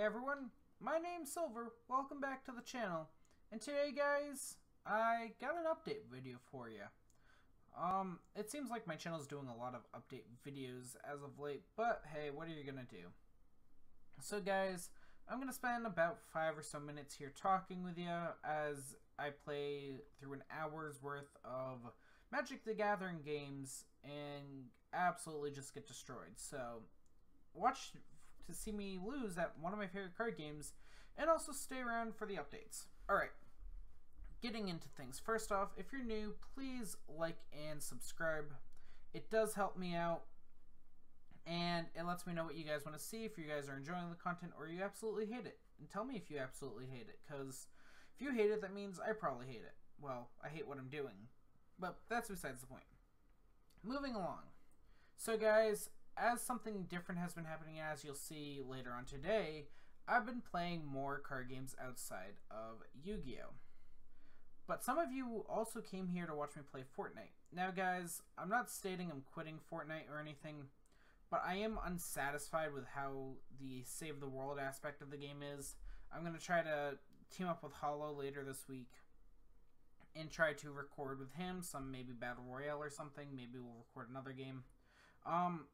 everyone, my name's Silver, welcome back to the channel, and today guys, I got an update video for you. Um, it seems like my channel is doing a lot of update videos as of late, but hey, what are you gonna do? So guys, I'm gonna spend about five or so minutes here talking with you as I play through an hour's worth of Magic the Gathering games and absolutely just get destroyed. So, watch to see me lose at one of my favorite card games, and also stay around for the updates. Alright, getting into things. First off, if you're new, please like and subscribe. It does help me out, and it lets me know what you guys want to see, if you guys are enjoying the content or you absolutely hate it. And tell me if you absolutely hate it, because if you hate it, that means I probably hate it. Well, I hate what I'm doing. But that's besides the point. Moving along. So guys, as something different has been happening, as you'll see later on today, I've been playing more card games outside of Yu-Gi-Oh! But some of you also came here to watch me play Fortnite. Now guys, I'm not stating I'm quitting Fortnite or anything, but I am unsatisfied with how the save the world aspect of the game is. I'm going to try to team up with Hollow later this week and try to record with him some maybe battle royale or something. Maybe we'll record another game. Um,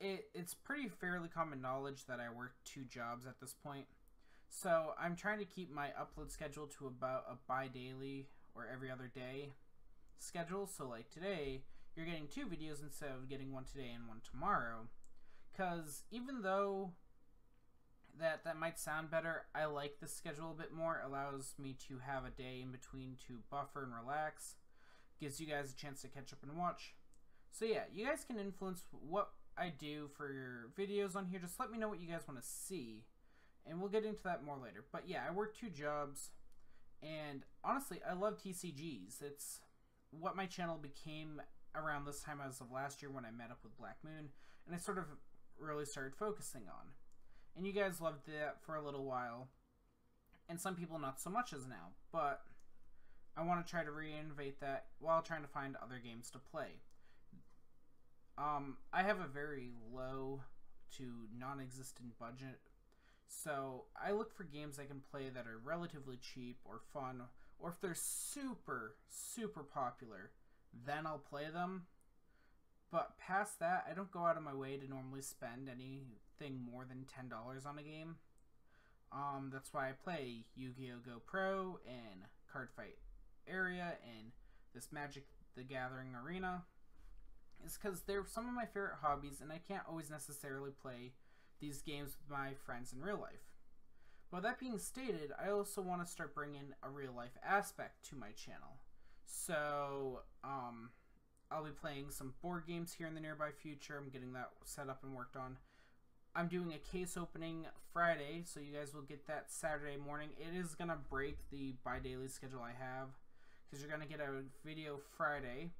it, it's pretty fairly common knowledge that I work two jobs at this point. So I'm trying to keep my upload schedule to about a bi-daily or every other day schedule. So like today, you're getting two videos instead of getting one today and one tomorrow. Because even though that that might sound better, I like the schedule a bit more. It allows me to have a day in between to buffer and relax. Gives you guys a chance to catch up and watch. So yeah, you guys can influence what I do for your videos on here. Just let me know what you guys want to see. And we'll get into that more later. But yeah, I work two jobs. And honestly, I love TCGs. It's what my channel became around this time as of last year when I met up with Black Moon. And I sort of really started focusing on. And you guys loved that for a little while. And some people not so much as now. But I want to try to reinnovate that while trying to find other games to play. Um, I have a very low to non-existent budget, so I look for games I can play that are relatively cheap or fun, or if they're super, super popular, then I'll play them. But past that, I don't go out of my way to normally spend anything more than $10 on a game. Um, that's why I play Yu-Gi-Oh! Go Pro and Card Fight Area and this Magic the Gathering Arena is because they're some of my favorite hobbies and I can't always necessarily play these games with my friends in real life. But that being stated, I also want to start bringing a real life aspect to my channel. So, um, I'll be playing some board games here in the nearby future. I'm getting that set up and worked on. I'm doing a case opening Friday, so you guys will get that Saturday morning. It is going to break the bi-daily schedule I have, because you're going to get a video Friday,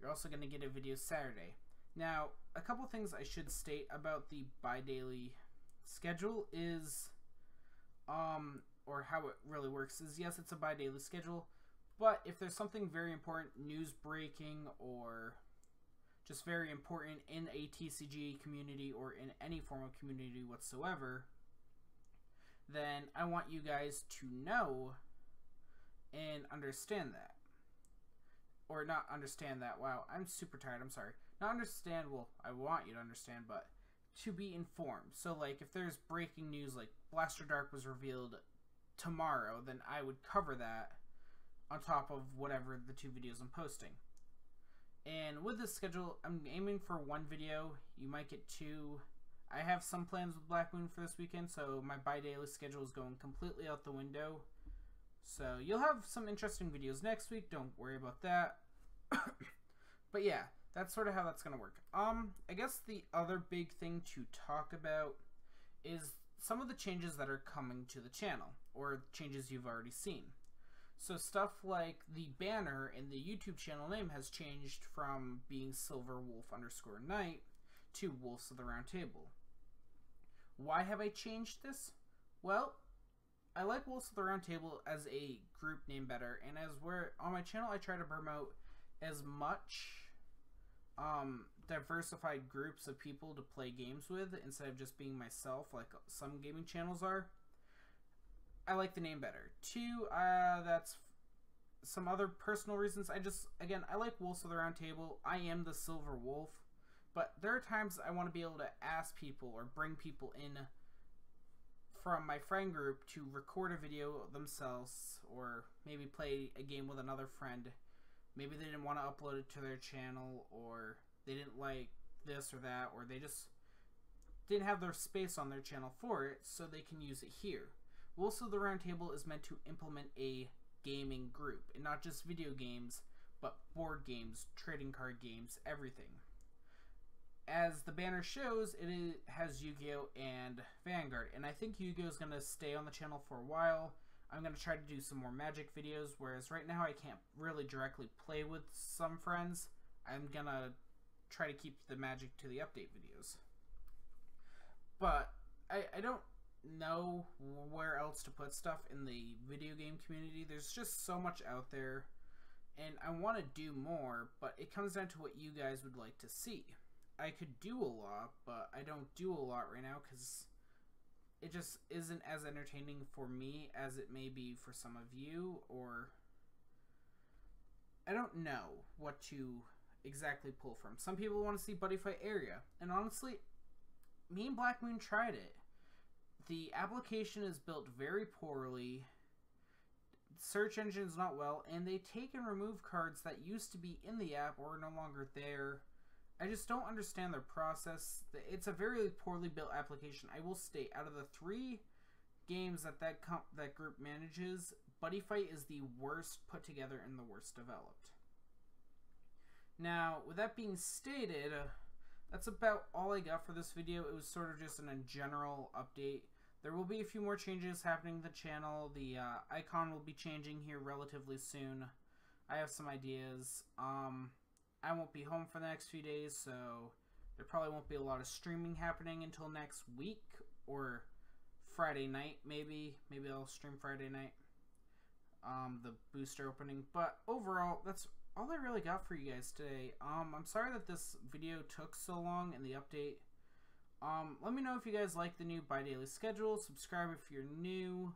you're also going to get a video Saturday. Now, a couple things I should state about the bi-daily schedule is, um, or how it really works is, yes, it's a bi-daily schedule, but if there's something very important, news breaking, or just very important in a TCG community or in any form of community whatsoever, then I want you guys to know and understand that or not understand that. Wow, I'm super tired. I'm sorry. Not understand. Well, I want you to understand, but to be informed. So, like, if there's breaking news, like Blaster Dark was revealed tomorrow, then I would cover that on top of whatever the two videos I'm posting. And with this schedule, I'm aiming for one video. You might get two. I have some plans with Black Moon for this weekend, so my bi-daily schedule is going completely out the window. So you'll have some interesting videos next week. Don't worry about that. but yeah, that's sort of how that's going to work. Um, I guess the other big thing to talk about is some of the changes that are coming to the channel, or changes you've already seen. So stuff like the banner in the YouTube channel name has changed from being Silver Wolf underscore Night to Wolves of the Round Table. Why have I changed this? Well, I like Wolves of the Round Table as a group name better, and as we're on my channel, I try to promote as much um, diversified groups of people to play games with instead of just being myself like some gaming channels are. I like the name better. Two, uh, that's some other personal reasons. I just, again, I like Wolves of the Round Table. I am the Silver Wolf. But there are times I want to be able to ask people or bring people in from my friend group to record a video themselves or maybe play a game with another friend. Maybe they didn't want to upload it to their channel or they didn't like this or that or they just didn't have their space on their channel for it so they can use it here. Of the Roundtable is meant to implement a gaming group and not just video games but board games, trading card games, everything as the banner shows, it has Yu-Gi-Oh! and Vanguard, and I think Yu-Gi-Oh! is going to stay on the channel for a while. I'm going to try to do some more Magic videos, whereas right now I can't really directly play with some friends. I'm going to try to keep the Magic to the update videos. But I, I don't know where else to put stuff in the video game community. There's just so much out there, and I want to do more, but it comes down to what you guys would like to see. I could do a lot, but I don't do a lot right now because it just isn't as entertaining for me as it may be for some of you, or I don't know what to exactly pull from. Some people want to see Buddy Fight Area, and honestly, me and Black Moon tried it. The application is built very poorly. Search engine is not well, and they take and remove cards that used to be in the app or are no longer there I just don't understand their process. It's a very poorly built application. I will state, out of the three games that that comp that group manages, Buddy Fight is the worst put together and the worst developed. Now, with that being stated, that's about all I got for this video. It was sort of just an, a general update. There will be a few more changes happening to the channel. The uh, icon will be changing here relatively soon. I have some ideas. Um, I won't be home for the next few days, so there probably won't be a lot of streaming happening until next week or Friday night, maybe. Maybe I'll stream Friday night. Um, the booster opening. But overall, that's all I really got for you guys today. Um, I'm sorry that this video took so long in the update. Um, let me know if you guys like the new bi-daily schedule. Subscribe if you're new.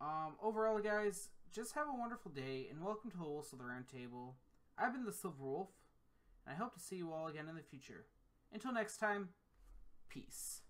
Um, overall, guys, just have a wonderful day, and welcome to the Wolves of the Round Table. I've been the Silver Wolf, and I hope to see you all again in the future. Until next time, peace.